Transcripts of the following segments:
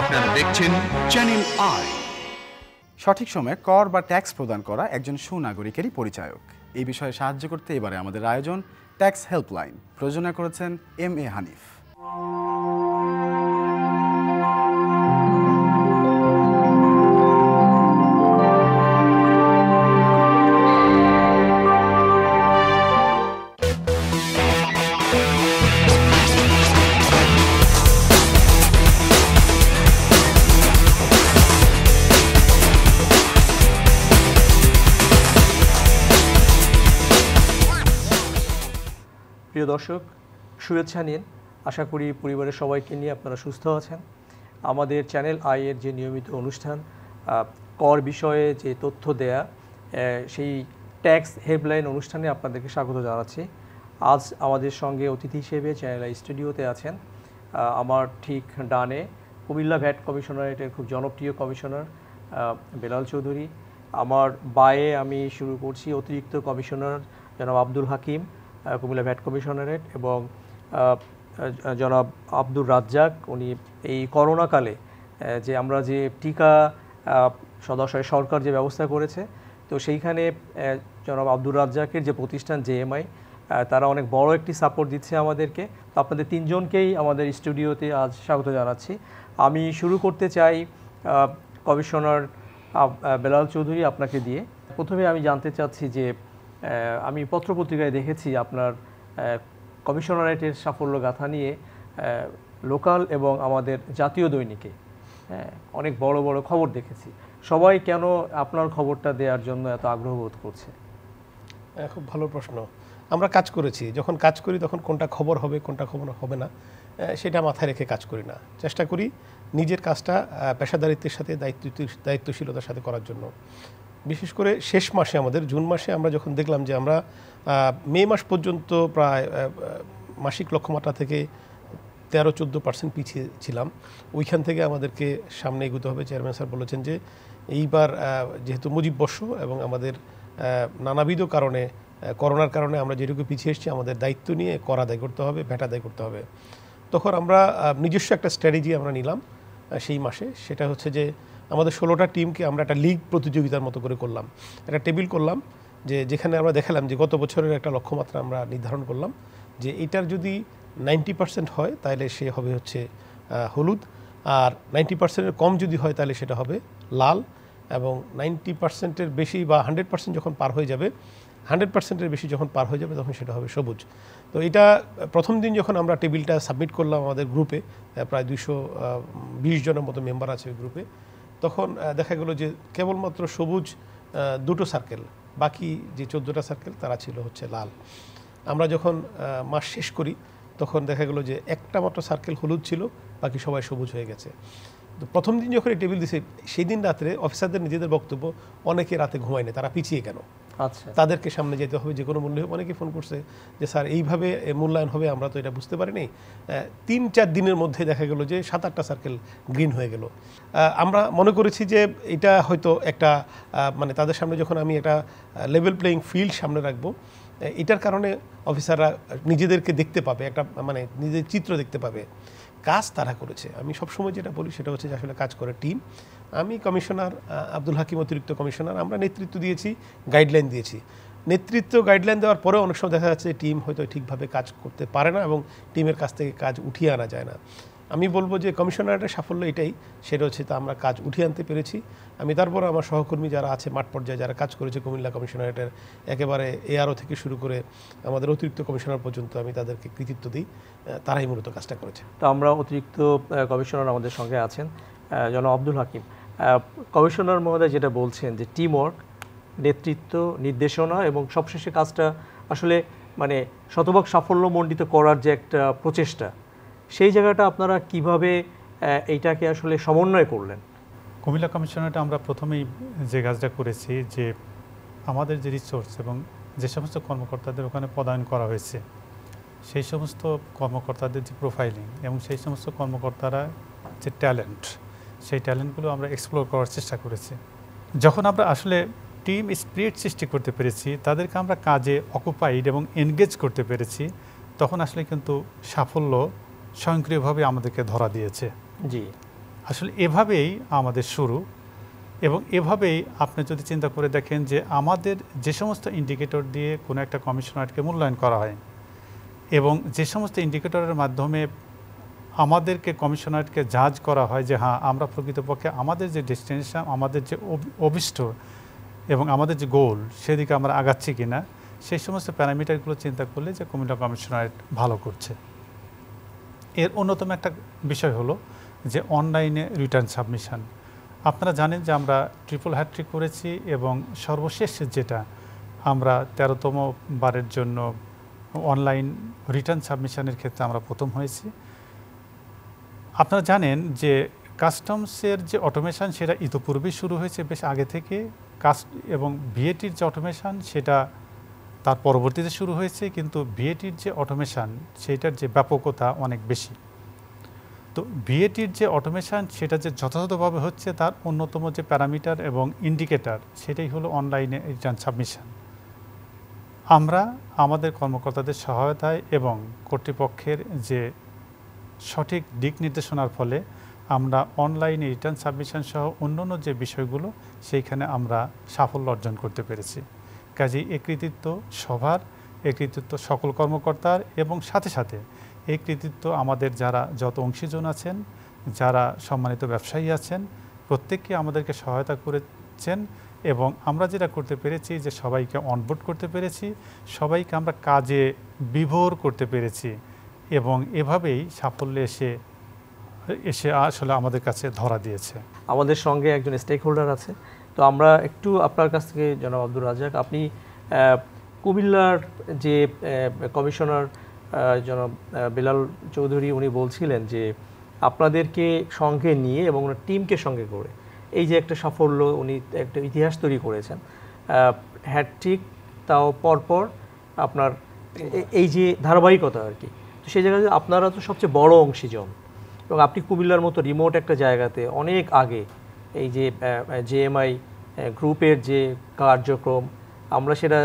আপনারা দেখছেন channel I সঠিক সময়ে কর বা ট্যাক্স প্রদান করা একজন সুনাগরিকেরই পরিচায়ক। এই বিষয়ে সাহায্য করতে এবারে আমাদের আয়োজন ট্যাক্স হেল্পলাইন। প্রযোজনা করেছেন এম এ হানিফ। প্রিয় দর্শক, শুভেচ্ছা নিন। আশা করি পরিবারের সবাইকে নিয়ে আপনারা সুস্থ আছেন। আমাদের চ্যানেল আইয়ের যে নিয়মিত অনুষ্ঠান কর বিষয়ে যে তথ্য দেয়া সেই ট্যাক্স হেল্পলাইন অনুষ্ঠানে আপনাদেরকে স্বাগত জানাচ্ছি। আজ আমাদের সঙ্গে অতিথি হিসেবে চ্যানেল আই স্টুডিওতে আছেন আমার ঠিক ডানে কুমিল্লা ভ্যাট কমিশনারেটের খুব জনপ্রিয় কমিশনার বেলাল চৌধুরী। আমার বায়ে আমি শুরু করছি অতিরিক্ত কমিশনার জনাব আব্দুল হাকিম। কুমিল্লা ভ্যাট কমিশনারেট এবং জনাব আব্দুর রাজ্জাক উনি এই করোনাকালে যে আমরা যে টিকা আহ, সদস্য সরকার যে ব্যবস্থা করেছে তো সেইখানে জনাব আব্দুর রাজ্জাকের যে প্রতিষ্ঠান জেএমআই তারা অনেক বড় একটি সাপোর্ট দিচ্ছে আমাদেরকে। তো আপনাদের তিনজনকেই আমাদের স্টুডিওতে আজ স্বাগত জানাচ্ছি। আমি শুরু করতে চাই কমিশনার বেলাল চৌধুরী আপনাকে দিয়ে। প্রথমে আমি জানতে চাচ্ছি যে আমি পত্রপত্রিকায় দেখেছি আপনার কমিশনারেটের সাফল্য গাথা নিয়ে লোকাল এবং আমাদের জাতীয় দৈনিকে হ্যাঁ অনেক বড় বড় খবর দেখেছি। সবাই কেন আপনার খবরটা দেওয়ার জন্য এত আগ্রহ বোধ করছে? খুব ভালো প্রশ্ন। আমরা কাজ করেছি। যখন কাজ করি তখন কোনটা খবর হবে, কোনটা খবর হবে না সেটা মাথায় রেখে কাজ করি না। চেষ্টা করি নিজের কাজটা পেশাদারিত্বের সাথে দায়িত্ব দায়িত্বশীলতার সাথে করার জন্য। বিশেষ করে শেষ মাসে আমাদের, জুন মাসে আমরা যখন দেখলাম যে আমরা মে মাস পর্যন্ত প্রায় মাসিক লক্ষ্যমাত্রা থেকে তেরো, চোদ্দ পার্সেন্ট পিছিয়ে ছিলাম। ওইখান থেকে আমাদেরকে সামনে এগোতে হবে। চেয়ারম্যান স্যার বলেছেন যে এইবার যেহেতু মুজিব বর্ষ এবং আমাদের নানাবিধ কারণে করোনার কারণে আমরা যেটুকু পিছিয়ে এসেছি, আমাদের দায়িত্ব নিয়ে কর আদায় করতে হবে, ভ্যাট আদায় করতে হবে। তখন আমরা নিজস্ব একটা স্ট্র্যাটেজি আমরা নিলাম সেই মাসে। সেটা হচ্ছে যে আমাদের ষোলোটা টিমকে আমরা একটা লিগ প্রতিযোগিতার মতো করে করলাম। একটা টেবিল করলাম যে যেখানে আমরা দেখালাম যে গত বছরের একটা লক্ষ্যমাত্রা আমরা নির্ধারণ করলাম যে এটার যদি নাইনটি পার্সেন্ট হয় তাহলে সে হবে হচ্ছে হলুদ। আর নাইনটি পার্সেন্টের কম যদি হয় তাহলে সেটা হবে লাল। এবং নাইনটি পার্সেন্টের বেশি বা হান্ড্রেড পার্সেন্ট যখন পার হয়ে যাবে হান্ড্রেড পার্সেন্টের বেশি যখন পার হয়ে যাবে তখন সেটা হবে সবুজ। তো এটা প্রথম দিন যখন আমরা টেবিলটা সাবমিট করলাম আমাদের গ্রুপে প্রায় দুইশো বিশ জনের মতো মেম্বার আছে ওই গ্রুপে তখন দেখা গেল যে কেবলমাত্র সবুজ দুটো সার্কেল বাকি যে চোদ্দোটা সার্কেল তারা ছিল হচ্ছে লাল। আমরা যখন মাস শেষ করি, তখন দেখা গেল যে একটা মাত্র সার্কেল হলুদ ছিল, বাকি সবাই সবুজ হয়ে গেছে। তো প্রথম দিন যখন এই টেবিল দিছে, সেই দিন রাত্রে অফিসারদের নিজেদের বক্তব্য, অনেকে রাতে ঘুমায়নি তারা পিছিয়ে কেন? আচ্ছা তাদেরকে সামনে যেতে হবে, যে কোনো মূল্যে। অনেকে ফোন করছে যে, স্যার, এইভাবে মূল্যায়ন হবে, আমরা তো এটা বুঝতে পারিনি তিন চার দিনের মধ্যে দেখা গেল যে, সাত আটটা সার্কেল গ্রিন হয়ে গেল আমরা মনে করেছি যে, এটা হয়তো একটা মানে তাদের সামনে যখন আমি একটা লেভেল প্লেয়িং ফিল্ড সামনে রাখব এটার কারণে অফিসাররা নিজেদেরকে দেখতে পাবে, একটা মানে নিজের চিত্র দেখতে পাবে। কাজ তারা করেছে। আমি সবসময় যেটা বলি সেটা হচ্ছে যে আসলে কাজ করে টিম। আমি কমিশনার আব্দুল হাকিম অতিরিক্ত কমিশনার, আমরা নেতৃত্ব দিয়েছি, গাইডলাইন দিয়েছি। নেতৃত্ব গাইডলাইন দেওয়ার পরেও অনেক সময় দেখা যাচ্ছে টিম হয়তো ঠিকভাবে কাজ করতে পারে না এবং টিমের কাছ থেকে কাজ উঠিয়ে আনা যায় না। আমি বলব যে কমিশনারের সাফল্য এটাই, সেটা হচ্ছে তা আমরা কাজ উঠিয়ে আনতে পেরেছি। আমি তারপর আমার সহকর্মী যারা আছে মাঠ পর্যায়ে যারা কাজ করেছে কুমিল্লা কমিশনারেটের, একেবারে এআরও থেকে শুরু করে আমাদের অতিরিক্ত কমিশনার পর্যন্ত আমি তাদেরকে কৃতিত্ব দিই তারাই মূলত কাজটা করেছে। তো আমরা অতিরিক্ত কমিশনার আমাদের সঙ্গে আছেন জনাব আব্দুল হাকিম। কমিশনার মহোদয় যেটা বলছেন যে টিম ওয়ার্ক নেতৃত্ব, নির্দেশনা এবং সবশেষে কাজটা আসলে মানে শতভাগ সাফল্যমণ্ডিত করার যে একটা প্রচেষ্টা সেই জায়গাটা আপনারা কীভাবে এইটাকে আসলে সমন্বয় করলেন? কুমিল্লা কমিশনারটা আমরা প্রথমেই যে কাজটা করেছি যে আমাদের যে রিসোর্স এবং যে সমস্ত কর্মকর্তাদের ওখানে পদায়ন করা হয়েছে, সেই সমস্ত কর্মকর্তাদের যে প্রোফাইলিং এবং সেই সমস্ত কর্মকর্তারা যে ট্যালেন্ট সেই ট্যালেন্টগুলো আমরা এক্সপ্লোর করার চেষ্টা করেছি। যখন আমরা আসলে টিম স্পিরিট সৃষ্টি করতে পেরেছি, তাদেরকে আমরা কাজে অকুপাইড এবং এনগেজ করতে পেরেছি, তখন আসলে কিন্তু সাফল্য স্বয়ংক্রিয়ভাবে আমাদেরকে ধরা দিয়েছে। জি। আসলে এভাবেই আমাদের শুরু এবং এভাবেই আপনি যদি চিন্তা করে দেখেন যে আমাদের যে সমস্ত ইন্ডিকেটর দিয়ে কোনো একটা কমিশনারকে মূল্যায়ন করা হয় এবং যে সমস্ত ইন্ডিকেটরের মাধ্যমে আমাদেরকে কমিশনারকে জাজ করা হয় যে হ্যাঁ আমরা প্রকৃতপক্ষে আমাদের যে ডেস্টিনেশন আমাদের যে অভি- অভিষ্ট এবং আমাদের যে গোল সেদিকে আমরা আগাচ্ছি কিনা সেই সমস্ত প্যারামিটারগুলো চিন্তা করলে যে কুমিল্লা কমিশনারেট ভালো করছে। এর অন্যতম একটা বিষয় হলো যে অনলাইনে রিটার্ন সাবমিশন। আপনারা জানেন যে আমরা ট্রিপল হ্যাট্রিক করেছি এবং সর্বশেষ যেটা আমরা তেরোতম বারের জন্য অনলাইন রিটার্ন সাবমিশনের ক্ষেত্রে আমরা প্রথম হয়েছি। আপনারা জানেন যে কাস্টমসের যে অটোমেশন সেটা ইতোপূর্বেই শুরু হয়েছে বেশ আগে থেকে। কাস্ট এবং বিএটির যে অটোমেশন সেটা তার পরবর্তীতে শুরু হয়েছে কিন্তু বিএটির যে অটোমেশন সেটার যে ব্যাপকতা অনেক বেশি। তো বিএটির যে অটোমেশান সেটা যে যথাযথভাবে হচ্ছে তার অন্যতম যে প্যারামিটার এবং ইন্ডিকেটার সেটাই হলো অনলাইনে রিটার্ন সাবমিশন আমরা আমাদের কর্মকর্তাদের সহায়তায় এবং কর্তৃপক্ষের যে সঠিক দিক নির্দেশনার ফলে আমরা অনলাইনে রিটার্ন সাবমিশন সহ অন্যান্য যে বিষয়গুলো, সেইখানে আমরা সাফল্য অর্জন করতে পেরেছি। কাজেই এ কৃতিত্ব সভার, এ কৃতিত্ব সকল কর্মকর্তার এবং সাথে সাথে এই কৃতিত্ব আমাদের যারা যত অংশীজন আছেন, যারা সম্মানিত ব্যবসায়ী আছেন, প্রত্যেককে আমাদেরকে সহায়তা করেছেন এবং আমরা যেটা করতে পেরেছি যে সবাইকে অনবোর্ড করতে পেরেছি, সবাইকে আমরা কাজে বিভোর করতে পেরেছি এবং এভাবেই সাফল্যে এসে এসে আসলে আমাদের কাছে ধরা দিয়েছে। আমাদের সঙ্গে একজন স্টেক হোল্ডার আছে তো আমরা একটু আপনার কাছ থেকে জনাব আব্দুর রাজাক আপনি কুমিল্লার যে কমিশনার জনাব বিলাল চৌধুরী, উনি বলছিলেন যে আপনাদেরকে সঙ্গে নিয়ে এবং ওনার টিমকে সঙ্গে করে এই যে একটা সাফল্য উনি একটা ইতিহাস তৈরি করেছেন হ্যাট্রিক তাও পরপর আপনার এই যে ধারাবাহিকতা আর কি, তো সেই জায়গায় আপনারা তো সবচেয়ে বড় অংশীজন এবং আপনি কুমিল্লার মতো রিমোট একটা জায়গাতে অনেক আগে এই যে জেএমআই গ্রুপের যে কার্যক্রম, আমরা সেটা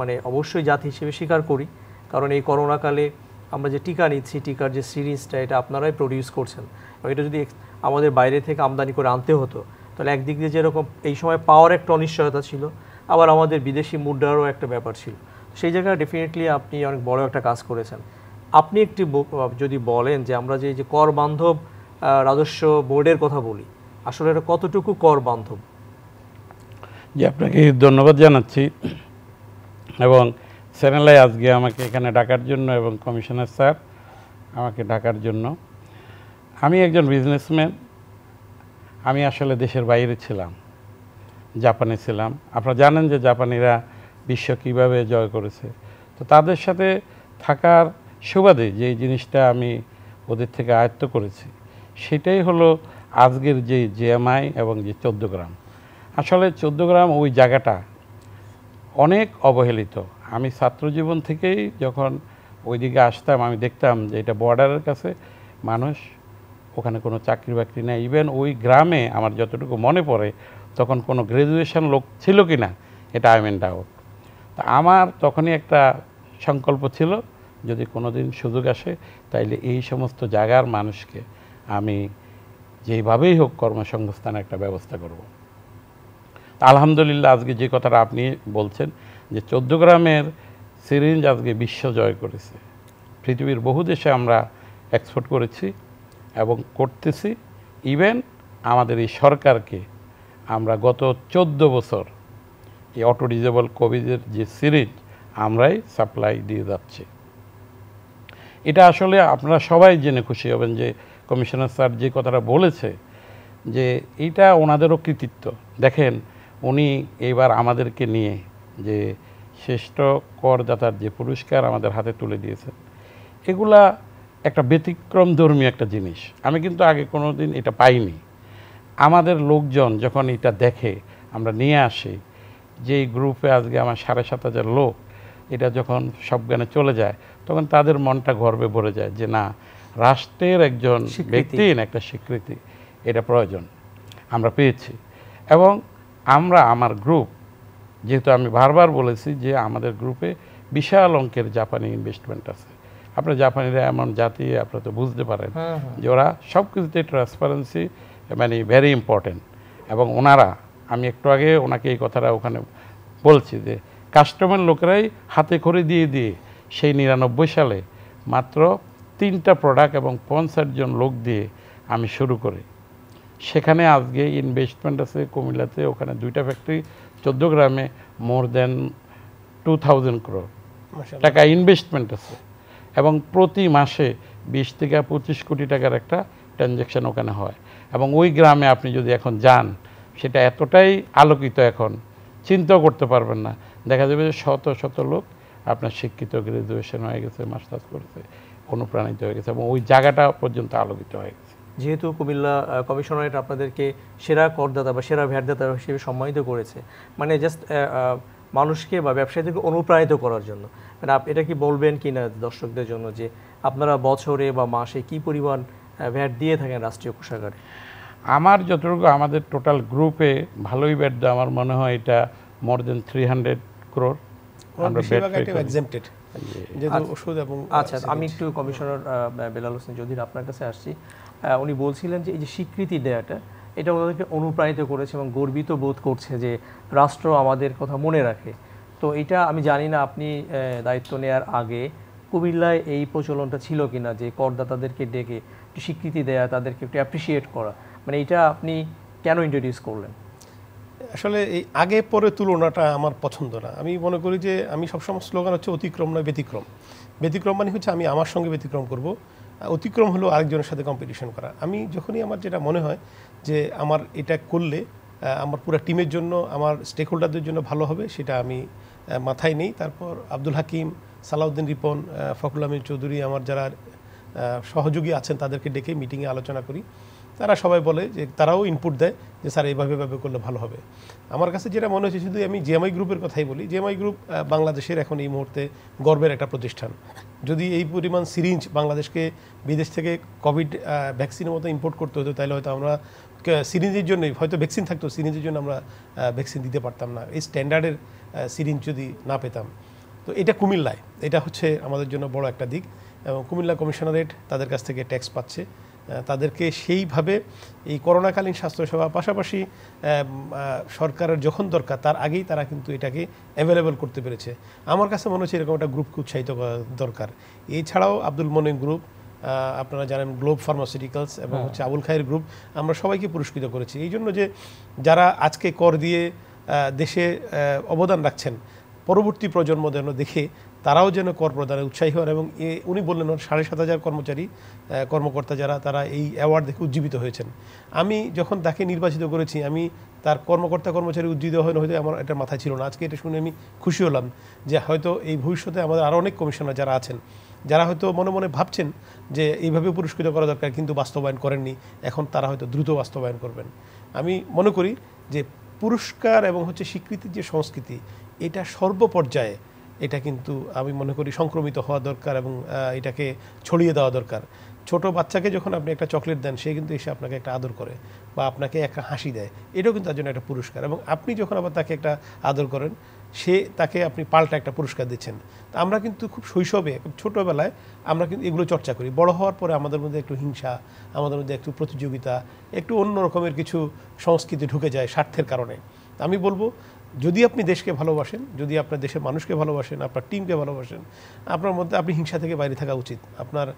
মানে অবশ্যই জাতি হিসেবে স্বীকার করি। কারণ এই করোনাকালে আমরা যে টিকা নিচ্ছি, টিকার যে সিরিজটা, এটা আপনারাই প্রডিউস করছেন। এটা যদি আমাদের বাইরে থেকে আমদানি করে আনতে হতো, তাহলে একদিক দিয়ে যেরকম এই সময় পাওয়ার একটা অনিশ্চয়তা ছিল, আবার আমাদের বিদেশি মুদ্রারও একটা ব্যাপার ছিল। সেই জায়গায় ডেফিনেটলি আপনি অনেক বড় একটা কাজ করেছেন। আপনি একটি যদি বলেন যে আমরা যে যে কর বান্ধব রাজস্ব বোর্ডের কথা বলি আসলে এটা কতটুকু কর বান্ধব? জি, আপনাকে ধন্যবাদ জানাচ্ছি। এবং চ্যানেলে আজকে আমাকে এখানে ডাকার জন্য এবং কমিশনার স্যার আমাকে ডাকার জন্য। আমি একজন বিজনেসম্যান আমি আসলে দেশের বাইরে ছিলাম, জাপানে ছিলাম। আপনারা জানেন যে জাপানিরা বিশ্ব কীভাবে জয় করেছে। তো তাদের সাথে থাকার সুবাদে যে জিনিসটা আমি ওদের থেকে আয়ত্ত করেছি, সেটাই হলো আজকের যে জিএমআই এবং যে চোদ্দ গ্রাম। আসলে চোদ্দ গ্রাম ওই জায়গাটা অনেক অবহেলিত। আমি ছাত্র জীবন থেকেই যখন ওইদিকে আসতাম, আমি দেখতাম যে এটা বর্ডারের কাছে মানুষ, ওখানে কোনো চাকরি বাকরি নেই। ইভেন ওই গ্রামে আমার যতটুকু মনে পড়ে, তখন কোনো গ্র্যাজুয়েশন লোক ছিল কি না এটা আই মেন ডাউট তা আমার তখনই একটা সংকল্প ছিল, যদি কোনো দিন সুযোগ আসে, তাইলে এই সমস্ত জায়গার মানুষকে আমি যেইভাবেই হোক কর্মসংস্থানের একটা ব্যবস্থা করব। আলহামদুলিল্লাহ আজকে যে কথাটা আপনি বলছেন, যে চোদ্দ গ্রামের সিরিঞ্জ আজকে বিশ্ব জয় করেছে। পৃথিবীর বহু দেশে আমরা এক্সপোর্ট করেছি এবং করতেছি। ইভেন আমাদের এই সরকারকে আমরা গত চোদ্দ বছর এই অটো ডিজেবল কোভিডের যে সিরিজ আমরাই সাপ্লাই দিয়ে যাচ্ছি। এটা আসলে আপনারা সবাই জেনে খুশি হবেন যে কমিশনার স্যার যে কথাটা বলেছে যে এইটা ওনাদেরও কৃতিত্ব। দেখেন, উনি এইবার আমাদেরকে নিয়ে যে শ্রেষ্ঠ করদাতার যে পুরস্কার আমাদের হাতে তুলে দিয়েছেন, এগুলা একটা ব্যতিক্রম ধর্মী একটা জিনিস। আমি কিন্তু আগে কোনো দিন এটা পাইনি। আমাদের লোকজন যখন এটা দেখে, আমরা নিয়ে আসি, যেই গ্রুপে আজকে আমার সাড়ে সাত হাজার লোক, এটা যখন সব গানে চলে যায়, তখন তাদের মনটা গর্বে ভরে যায় যে না রাষ্ট্রের একজন। ব্যক্তির একটা স্বীকৃতি। এটা প্রয়োজন। আমরা পেয়েছি। এবং আমরা আমার গ্রুপ যেহেতু আমি বারবার বলেছি যে আমাদের গ্রুপে বিশাল অঙ্কের জাপানি ইনভেস্টমেন্ট আছে। আপনার জাপানিরা এমন জাতি আপনারা তো বুঝতে পারেন যে ওরা সব কিছুতে ট্রান্সপারেন্সি মানে ভেরি ইম্পর্টেন্ট এবং ওনারা আমি একটু আগে ওনাকে এই কথাটা ওখানে বলছি যে কাস্টমার লোকেরাই হাতে করে দিয়ে দিয়ে সেই নিরানব্বই সালে মাত্র তিনটা প্রোডাক্ট এবং পঞ্চাশ জন লোক দিয়ে আমি শুরু করি। সেখানে আজকে ইনভেস্টমেন্ট আছে কুমিল্লাতে ওখানে দুইটা ফ্যাক্টরি চোদ্দ গ্রামে more than two thousand crore টাকা ইনভেস্টমেন্ট আছে। এবং প্রতি মাসে বিশ থেকে পঁচিশ কোটি টাকার একটা ট্রানজ্যাকশন ওখানে হয়। এবং ওই গ্রামে আপনি যদি এখন যান সেটা এতটাই আলোকিত এখন চিন্তাও করতে পারবেন না। দেখা যাবে যে শত শত লোক আপনার শিক্ষিত গ্রাজুয়েশন হয়ে গেছে মাস্টার্স করেছে। অনুপ্রাণিত হয়ে গেছে এবং ওই জায়গাটা পর্যন্ত আলোকিত হয়ে গেছে। যেহেতু কুমিল্লা কমিশনারেট আপনাদেরকে সেরা করদাতা বা সেরা ভ্যাটদাতা হিসেবে সম্মানিত করেছে মানে জাস্ট মানুষকে বা ব্যবসায়ীদেরকে অনুপ্রাণিত করার জন্য। মানে আপ- এটা কি বলবেন কি না দর্শকদের জন্য যে আপনারা বছরে বা মাসে কি পরিমাণ ভ্যাট দিয়ে থাকেন রাষ্ট্রীয় কোষাগারে? আমার যতটুকু আমাদের টোটাল গ্রুপে ভালোই ব্যাট দেয় আমার মনে হয় এটা more than three hundred crore exempted, যেহেতু ওষুধ এবং আচ্ছা আমি একটু কমিশনার বেলাল হোসেন চৌধুরী আপনার কাছে আসছি। উনি বলছিলেন যে এই যে স্বীকৃতি দেওয়াটা এটা ওনাদেরকে অনুপ্রাণিত করেছে এবং গর্বিত বোধ করছে যে রাষ্ট্র আমাদের কথা মনে রাখে। তো এটা আমি জানি না আপনি দায়িত্ব নেওয়ার আগে কুমিল্লায় এই প্রচলনটা ছিল কিনা যে করদাতাদেরকে ডেকে একটু স্বীকৃতি দেয়া তাদেরকে একটু অ্যাপ্রিসিয়েট করা। মানে এটা আপনি কেন ইন্ট্রোডিউস করলেন? আসলে এই আগে পরে তুলনাটা আমার পছন্দ না। আমি মনে করি যে আমি সবসময় স্লোগান হচ্ছে অতিক্রম নয় ব্যতিক্রম। ব্যতিক্রম মানে হচ্ছে আমি আমার সঙ্গে ব্যতিক্রম করব। অতিক্রম হলো আরেকজনের সাথে কম্পিটিশন করা। আমি যখনই আমার যেটা মনে হয় যে আমার এটা করলে আমার পুরো টিমের জন্য, আমার স্টেক হোল্ডারদের জন্য ভালো হবে, সেটা আমি মাথায় নেই। তারপর আব্দুল হাকিম, সালাউদ্দিন রিপন ফখরুল আমিন চৌধুরী আমার যারা সহযোগী আছেন তাদেরকে ডেকে মিটিংয়ে আলোচনা করি। তারা সবাই বলে যে তারাও ইনপুট দেয় যে, স্যার, এইভাবে এভাবে করলে ভালো হবে। আমার কাছে যেটা মনে হচ্ছে, শুধু আমি জিএমআই গ্রুপের কথাই বলি। জিএমআই গ্রুপ বাংলাদেশের এখন এই মুহূর্তে গর্বের একটা প্রতিষ্ঠান। যদি এই পরিমাণ সিরিঞ্জ বাংলাদেশকে বিদেশ থেকে কোভিড ভ্যাকসিনের মতো ইম্পোর্ট করতে হতো, তাহলে হয়তো আমরা সিরিঞ্জের জন্য হয়তো ভ্যাকসিন থাকতো সিরিঞ্জের জন্য আমরা ভ্যাকসিন দিতে পারতাম না। এই স্ট্যান্ডার্ডের সিরিঞ্জ যদি না পেতাম। তো এটা কুমিল্লায়। এটা হচ্ছে আমাদের জন্য বড় একটা দিক এবং কুমিল্লা কমিশনারেট তাদের কাছ থেকে ট্যাক্স পাচ্ছে। তাদেরকে সেইভাবে এই করোনাকালীন স্বাস্থ্যসেবা পাশাপাশি সরকারের যখন দরকার তার আগেই তারা কিন্তু এটাকে অ্যাভেলেবল করতে পেরেছে। আমার কাছে মনে হচ্ছে এরকম একটা গ্রুপকে উৎসাহিত করা দরকার। এছাড়াও আব্দুল মনিম গ্রুপ আপনারা জানেন গ্লোব ফার্মাসিউটিক্যালস এবং হচ্ছে আবুল খায়ের গ্রুপ আমরা সবাইকে পুরস্কৃত করেছি। এই জন্য যে যারা আজকে কর দিয়ে দেশে অবদান রাখছেন পরবর্তী প্রজন্ম যেন দেখে তারাও যেন কর প্রদানে উৎসাহী হন এবং এ, উনি বললেন সাড়ে সাত হাজার কর্মচারী কর্মকর্তা যারা, তারা এই অ্যাওয়ার্ড দেখে উজ্জীবিত হয়েছেন। আমি যখন তাকে নির্বাচিত করেছি, আমি তার কর্মকর্তা কর্মচারী উজ্জীবিত হয় হয়তো আমার এটা মাথায় ছিল না। আজকে এটা শুনে আমি খুশি হলাম যে হয়তো এই ভবিষ্যতে আমাদের আরও অনেক কমিশনার যারা আছেন, যারা হয়তো মনে মনে ভাবছেন যে এইভাবে পুরস্কৃত করা দরকার কিন্তু বাস্তবায়ন করেননি, এখন তারা হয়তো দ্রুত বাস্তবায়ন করবেন। আমি মনে করি যে পুরস্কার এবং হচ্ছে স্বীকৃতির যে সংস্কৃতি, এটা সর্বপর্যায়ে এটা কিন্তু আমি মনে করি সংক্রমিত হওয়া দরকার এবং এটাকে ছড়িয়ে দেওয়া দরকার। ছোট বাচ্চাকে যখন আপনি একটা চকলেট দেন, সে কিন্তু এসে আপনাকে একটা আদর করে বা আপনাকে একটা হাসি দেয়। এটাও কিন্তু তার জন্য একটা পুরস্কার এবং আপনি যখন আবার তাকে একটা আদর করেন, সে তাকে আপনি পাল্টা একটা পুরস্কার দিচ্ছেন। তা আমরা কিন্তু খুব শৈশবে ছোটোবেলায় আমরা কিন্তু এগুলো চর্চা করি। বড় হওয়ার পরে আমাদের মধ্যে একটু হিংসা, আমাদের মধ্যে একটু প্রতিযোগিতা, একটু অন্য রকমের কিছু সংস্কৃতি ঢুকে যায় স্বার্থের কারণে। আমি বলব যদি আপনি দেশকে ভালোবাসেন, যদি আপনার দেশের মানুষকে ভালোবাসেন, আপনার টিমকে ভালোবাসেন, আপনার মধ্যে আপনি হিংসা থেকে বাইরে থাকা উচিত। আপনার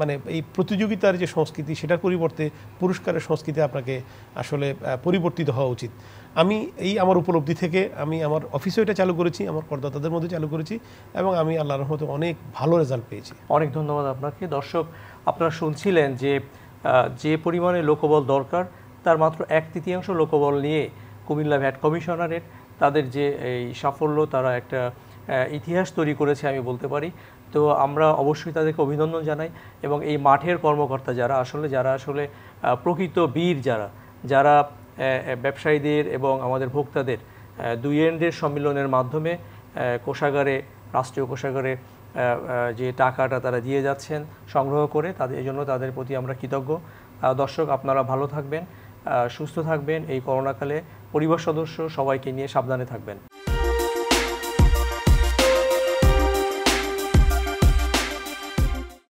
মানে এই প্রতিযোগিতার যে সংস্কৃতি, সেটার পরিবর্তে পুরস্কারের সংস্কৃতি আপনাকে আসলে পরিবর্তিত হওয়া উচিত। আমি এই আমার উপলব্ধি থেকে আমি আমার অফিসেও এটা চালু করেছি, আমার করদাতাদের মধ্যে চালু করেছি এবং আমি আল্লাহ রহমতে অনেক ভালো রেজাল্ট পেয়েছি। অনেক ধন্যবাদ আপনাকে। দর্শক, আপনারা শুনছিলেন যে যে পরিমাণে লোকবল দরকার, তার মাত্র এক তৃতীয়াংশ লোকবল নিয়ে কুমিল্লা ভ্যাট কমিশনারেট তাদের যে এই সাফল্য, তারা একটা ইতিহাস তৈরি করেছে আমি বলতে পারি। তো আমরা অবশ্যই তাদেরকে অভিনন্দন জানাই এবং এই মাঠের কর্মকর্তা যারা, আসলে যারা, আসলে প্রকৃত বীর যারা যারা ব্যবসায়ীদের এবং আমাদের ভোক্তাদের দুই এন্ডের সম্মিলনের মাধ্যমে কোষাগারে, রাষ্ট্রীয় কোষাগারে যে টাকাটা তারা দিয়ে যাচ্ছেন, সংগ্রহ করে, তাদের, এই জন্য তাদের প্রতি আমরা কৃতজ্ঞ। দর্শক, আপনারা ভালো থাকবেন সুস্থ থাকবেন এই করোনাকালে। পরিবার সদস্য সবাইকে নিয়ে সাবধানে থাকবেন।